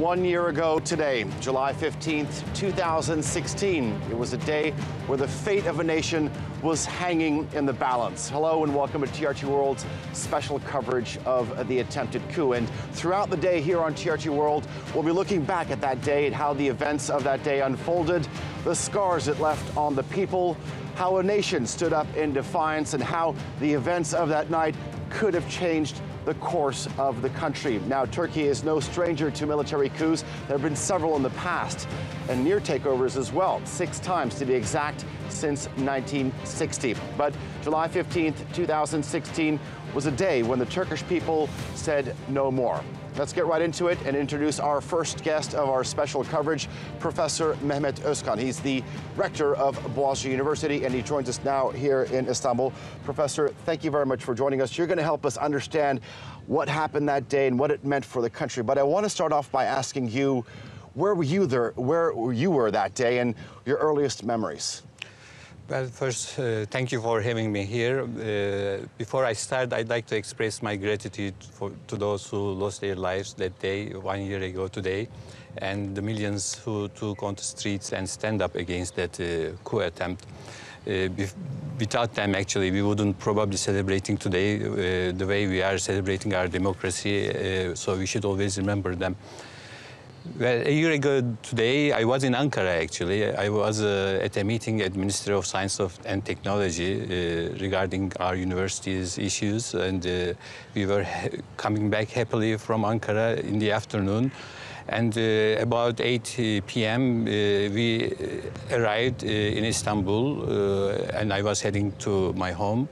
One year ago today, July 15th, 2016, it was a day where the fate of a nation was hanging in the balance. Hello and welcome to TRT World's special coverage of the attempted coup. And throughout the day here on TRT World, we'll be looking back at that day and how the events of that day unfolded, the scars it left on the people, how a nation stood up in defiance, and how the events of that night could have changed the course of the country. Now, Turkey is no stranger to military coups. There have been several in the past, and near takeovers as well, six times to be exact since 1960. But July 15th, 2016 was a day when the Turkish people said no more. Let's get right into it and introduce our first guest of our special coverage, Professor Mehmet Özkan. He's the rector of Boğaziçi University, and he joins us now here in Istanbul. Professor, thank you very much for joining us. You're going to help us understand what happened that day and what it meant for the country. But I want to start off by asking you, where were you there, where you were that day, and your earliest memories? Well, first, uh, thank you for having me here. Uh, before I start, I'd like to express my gratitude for, to those who lost their lives that day, one year ago today, and the millions who took on the streets and stand up against that uh, coup attempt. Uh, without them, actually, we wouldn't probably celebrating today uh, the way we are celebrating our democracy, uh, so we should always remember them. Well, a year ago today, I was in Ankara, actually. I was uh, at a meeting at Ministry of Science and Technology uh, regarding our university's issues, and uh, we were coming back happily from Ankara in the afternoon. And uh, about 8 p.m., uh, we arrived uh, in Istanbul, and I was heading to my home.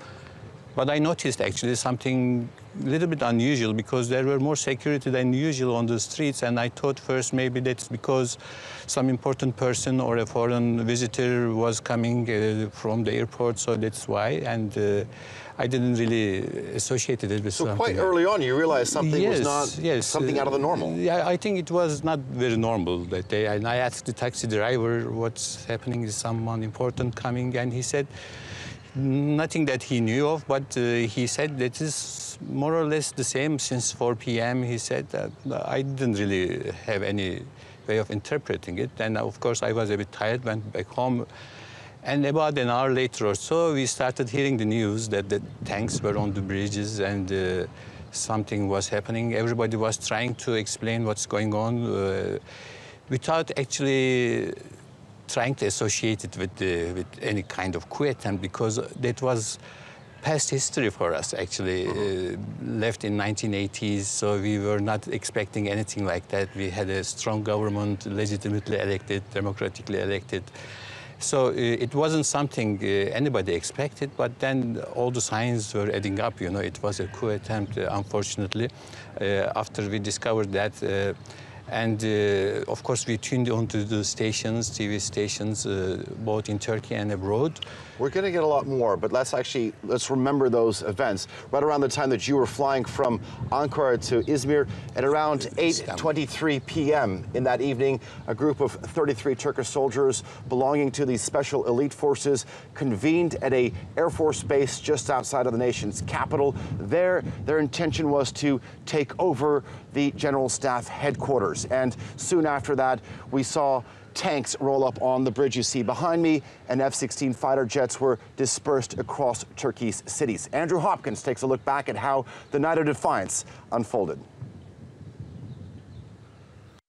But I noticed actually something a little bit unusual because there were more security than usual on the streets. And I thought first maybe that's because some important person or a foreign visitor was coming uh, from the airport, so that's why. And uh, I didn't really associate it with so something. quite early on, you realized something yes, was not yes. something out of the normal. Yeah, I think it was not very normal that day. And I asked the taxi driver what's happening. Is someone important coming? And he said nothing that he knew of, but uh, he said that is more or less the same since 4 p.m. He said that I didn't really have any way of interpreting it. And of course, I was a bit tired, went back home. And about an hour later or so, we started hearing the news that the tanks were on the bridges and uh, something was happening. Everybody was trying to explain what's going on uh, without actually trying to associate it with, the, with any kind of coup attempt because that was past history for us, actually, uh, left in 1980s, so we were not expecting anything like that. We had a strong government, legitimately elected, democratically elected. So uh, it wasn't something uh, anybody expected, but then all the signs were adding up. You know, it was a coup attempt, uh, unfortunately. Uh, after we discovered that, uh, and uh, of course, we tuned onto the stations, TV stations, uh, both in Turkey and abroad. We're going to get a lot more, but let's actually let's remember those events. Right around the time that you were flying from Ankara to Izmir, at around 8:23 p.m. in that evening, a group of 33 Turkish soldiers belonging to these special elite forces convened at a Air Force base just outside of the nation's capital. There, their intention was to take over the General Staff headquarters, and soon after that, we saw tanks roll up on the bridge you see behind me, and F-16 fighter jets were dispersed across Turkey's cities. Andrew Hopkins takes a look back at how the night of defiance unfolded.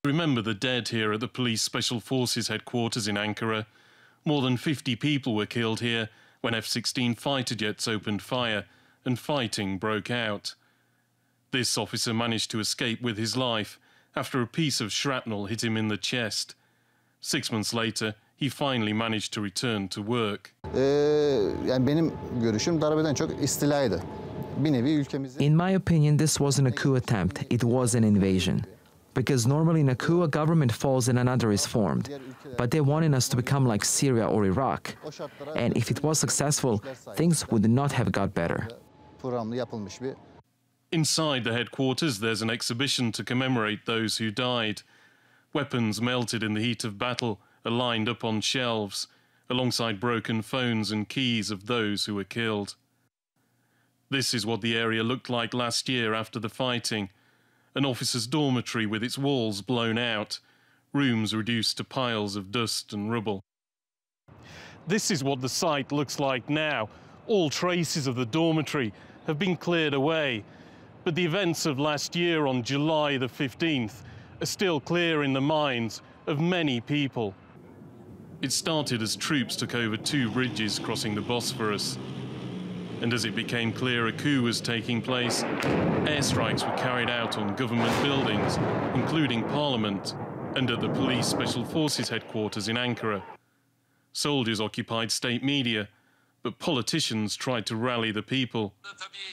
Remember the dead here at the police special forces headquarters in Ankara. More than 50 people were killed here when F-16 fighter jets opened fire and fighting broke out. This officer managed to escape with his life after a piece of shrapnel hit him in the chest. Six months later, he finally managed to return to work. yani benim görüşüm darbeden çok istilaydı. Bir nevi ülkemizi... In my opinion, this wasn't a coup attempt, it was an invasion. Because normally in a coup, a government falls and another is formed. But they wanted us to become like Syria or Iraq. And if it was successful, things would not have got better. Inside the headquarters, there's an exhibition to commemorate those who died. Weapons melted in the heat of battle are lined up on shelves, alongside broken phones and keys of those who were killed. This is what the area looked like last year after the fighting. an officer's dormitory with its walls blown out, rooms reduced to piles of dust and rubble. This is what the site looks like now. All traces of the dormitory have been cleared away, but the events of last year on July the 15th are still clear in the minds of many people. It started as troops took over two bridges crossing the Bosphorus. And as it became clear a coup was taking place, airstrikes were carried out on government buildings, including Parliament, and at the police special forces headquarters in Ankara. Soldiers occupied state media, but politicians tried to rally the people.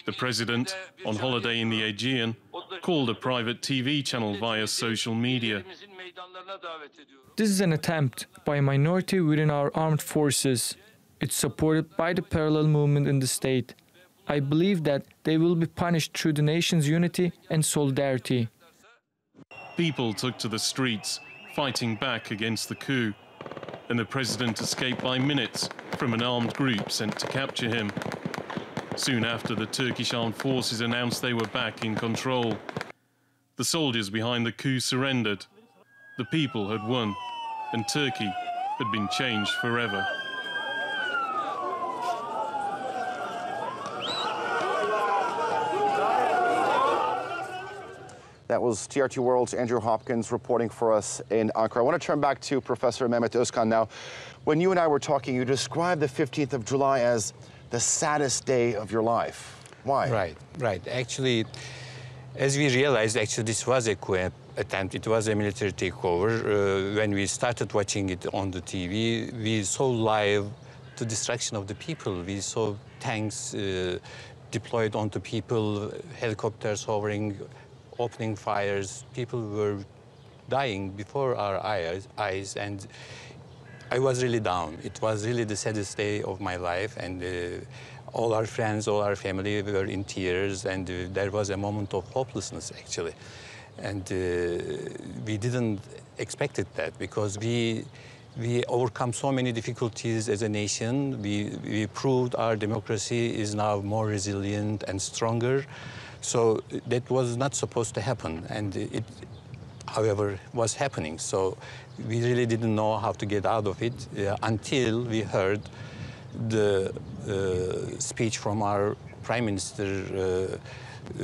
The president, on holiday in the Aegean, called a private TV channel via social media. This is an attempt by a minority within our armed forces. It's supported by the parallel movement in the state. I believe that they will be punished through the nation's unity and solidarity. People took to the streets, fighting back against the coup and the president escaped by minutes from an armed group sent to capture him. Soon after, the Turkish armed forces announced they were back in control. The soldiers behind the coup surrendered. The people had won, and Turkey had been changed forever. That was TRT World's Andrew Hopkins reporting for us in Ankara. I want to turn back to Professor Mehmet Özkan now. When you and I were talking, you described the 15th of July as the saddest day of your life. Why? Right, right. Actually, as we realized, actually, this was a coup attempt. It was a military takeover. Uh, when we started watching it on the TV, we saw live the destruction of the people. We saw tanks uh, deployed onto people, helicopters hovering opening fires. People were dying before our eyes, and I was really down. It was really the saddest day of my life, and uh, all our friends, all our family were in tears, and uh, there was a moment of hopelessness, actually. And uh, we didn't expect it that because we we overcome so many difficulties as a nation. We, we proved our democracy is now more resilient and stronger. So that was not supposed to happen, and it, however, was happening. So we really didn't know how to get out of it uh, until we heard the uh, speech from our Prime Minister. Uh, uh,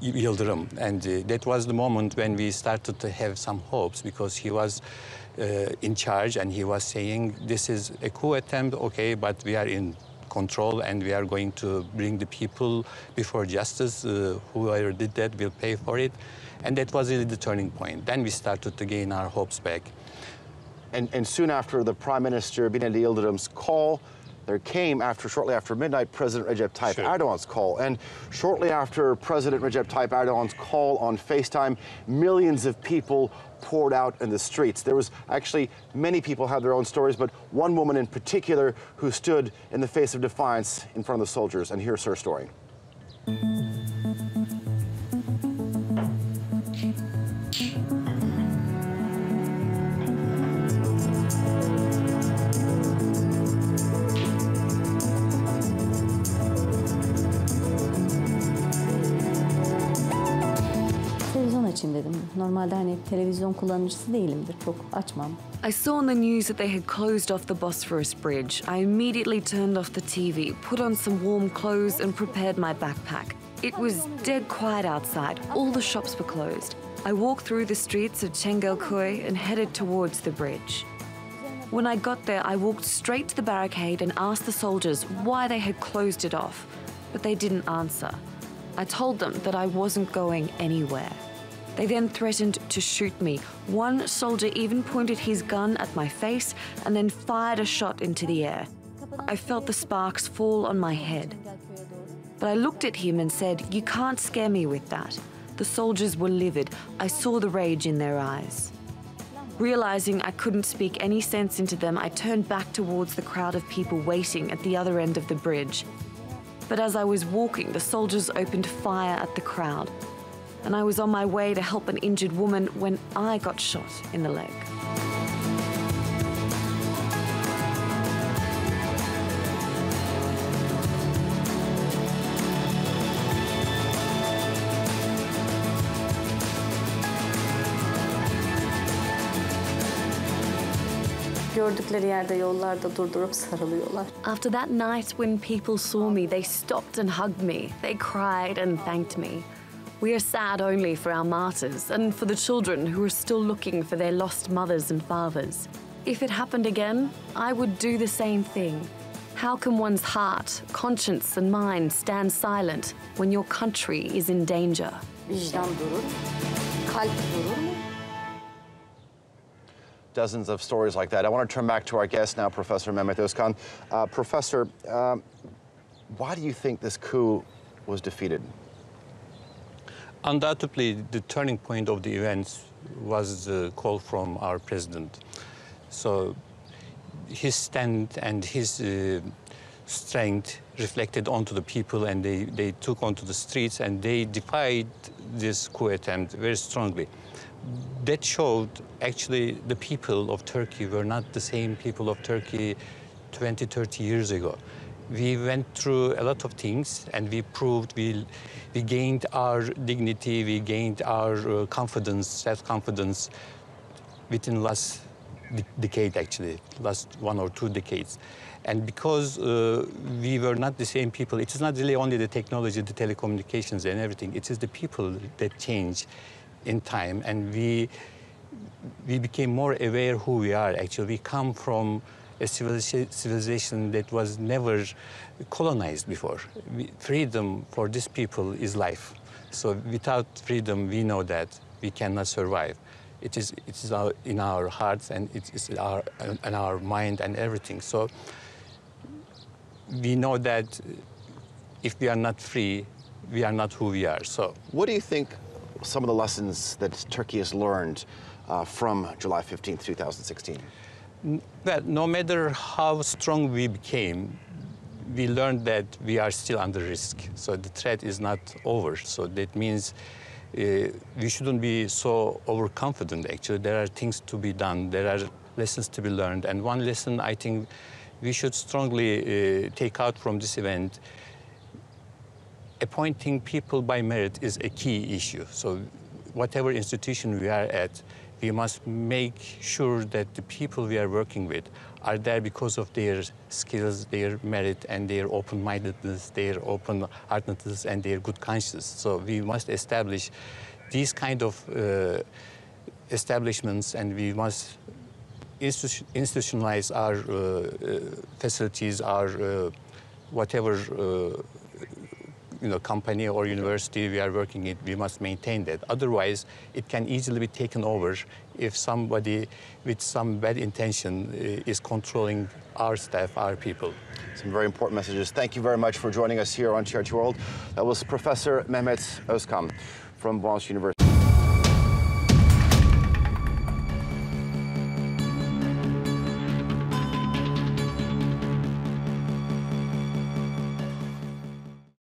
Yildirim. And uh, that was the moment when we started to have some hopes because he was uh, in charge and he was saying, this is a coup attempt, okay, but we are in control and we are going to bring the people before justice. Uh, whoever did that will pay for it. And that was really the turning point. Then we started to gain our hopes back. And, and soon after the Prime Minister Binali Yildirim's call, there came after shortly after midnight President Recep Tayyip sure. Erdogan's call and shortly after President Recep Tayyip Erdogan's call on FaceTime millions of people poured out in the streets. There was actually many people had their own stories, but one woman in particular who stood in the face of defiance in front of the soldiers. And here's her story. Normalde hani televizyon kullanıcısı değilimdir. Çok açmam. I saw on the news that they had closed off the Bosphorus Bridge. I immediately turned off the TV, put on some warm clothes and prepared my backpack. It was dead quiet outside. All the shops were closed. I walked through the streets of Çengelköy and headed towards the bridge. When I got there, I walked straight to the barricade and asked the soldiers why they had closed it off, but they didn't answer. I told them that I wasn't going anywhere. They then threatened to shoot me. One soldier even pointed his gun at my face and then fired a shot into the air. I felt the sparks fall on my head. But I looked at him and said, You can't scare me with that. The soldiers were livid. I saw the rage in their eyes. Realizing I couldn't speak any sense into them, I turned back towards the crowd of people waiting at the other end of the bridge. But as I was walking, the soldiers opened fire at the crowd and I was on my way to help an injured woman when I got shot in the leg. After that night when people saw me, they stopped and hugged me. They cried and thanked me. We are sad only for our martyrs and for the children who are still looking for their lost mothers and fathers. If it happened again, I would do the same thing. How can one's heart, conscience, and mind stand silent when your country is in danger? Vicdan durur, kalp durur mu? Dozens of stories like that. I want to turn back to our guest now, Professor Mehmet Özkan. Uh, professor, um, why do you think this coup was defeated? Undoubtedly, the turning point of the events was the call from our president. So his stand and his uh, strength reflected onto the people and they, they took onto the streets and they defied this coup attempt very strongly. That showed actually the people of Turkey were not the same people of Turkey 20, 30 years ago. We went through a lot of things and we proved we, we gained our dignity, we gained our uh, confidence, self-confidence within last de- decade actually, last one or two decades. And because uh, we were not the same people, it is not really only the technology, the telecommunications and everything, it is the people that change in time and we, we became more aware who we are actually. We come from a civilization that was never colonized before. Freedom for these people is life. So without freedom, we know that we cannot survive. It is, it is our, in our hearts and it is our, in our mind and everything. So we know that if we are not free, we are not who we are. So What do you think some of the lessons that Turkey has learned uh, from July 15th, 2016? Well, no matter how strong we became, we learned that we are still under risk. So the threat is not over. So that means uh, we shouldn't be so overconfident, actually. There are things to be done, there are lessons to be learned. And one lesson I think we should strongly uh, take out from this event appointing people by merit is a key issue. So whatever institution we are at, we must make sure that the people we are working with are there because of their skills, their merit, and their open-mindedness, their open-heartedness, and their good conscience. So we must establish these kind of uh, establishments, and we must institu- institutionalize our uh, uh, facilities, our uh, whatever uh, you know, company or university we are working in, we must maintain that. Otherwise, it can easily be taken over if somebody with some bad intention uh, is controlling our staff, our people. Some very important messages. Thank you very much for joining us here on TRT World. That was Professor Mehmet Özkan from Boğaziçi University.